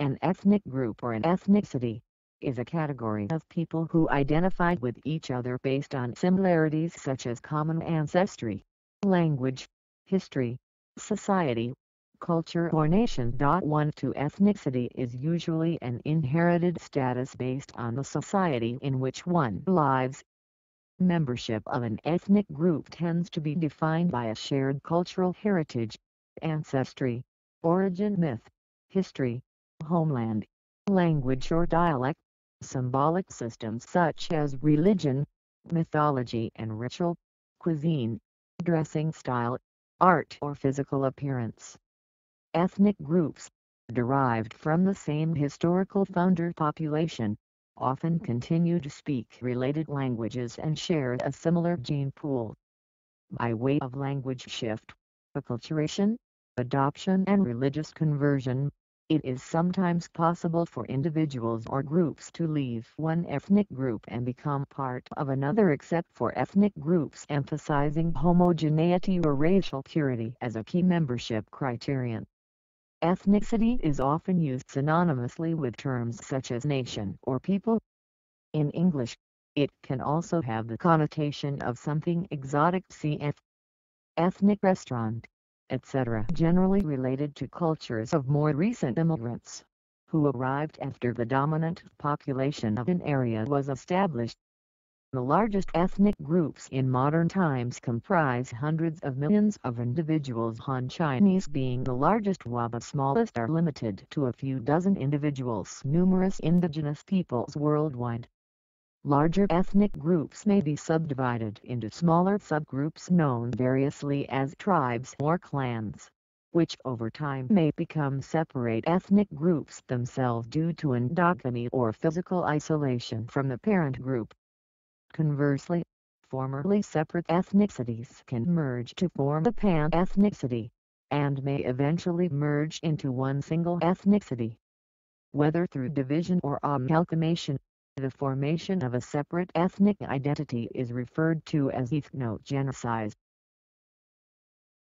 An ethnic group or an ethnicity is a category of people who identify with each other based on similarities such as common ancestry, language, history, society, culture or nation. One to ethnicity is usually an inherited status based on the society in which one lives. Membership of an ethnic group tends to be defined by a shared cultural heritage, ancestry, origin myth, history, homeland, language or dialect, symbolic systems such as religion, mythology and ritual, cuisine, dressing style, art or physical appearance. Ethnic groups, derived from the same historical founder population, often continue to speak related languages and share a similar gene pool. By way of language shift, acculturation, adoption and religious conversion, it is sometimes possible for individuals or groups to leave one ethnic group and become part of another except for ethnic groups emphasizing homogeneity or racial purity as a key membership criterion. Ethnicity is often used synonymously with terms such as nation or people. In English, it can also have the connotation of something exotic cf. ethnic restaurant, etc. generally related to cultures of more recent immigrants, who arrived after the dominant population of an area was established. The largest ethnic groups in modern times comprise hundreds of millions of individuals Han Chinese being the largest while the smallest are limited to a few dozen individuals numerous indigenous peoples worldwide. Larger ethnic groups may be subdivided into smaller subgroups known variously as tribes or clans, which over time may become separate ethnic groups themselves due to endogamy or physical isolation from the parent group. Conversely, formerly separate ethnicities can merge to form a pan-ethnicity, and may eventually merge into one single ethnicity. Whether through division or amalgamation, the formation of a separate ethnic identity is referred to as ethnogenesis.